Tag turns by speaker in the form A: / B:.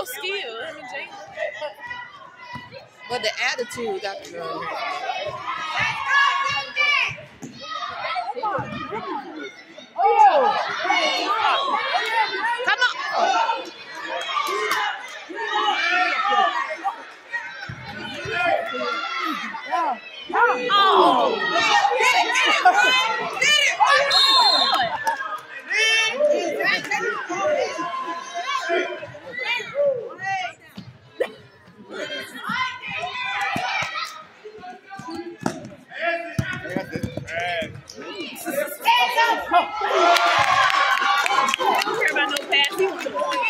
A: technical skill.
B: But the attitude got to go.
A: Come on. Oh. don't care about no pass. He wants a point.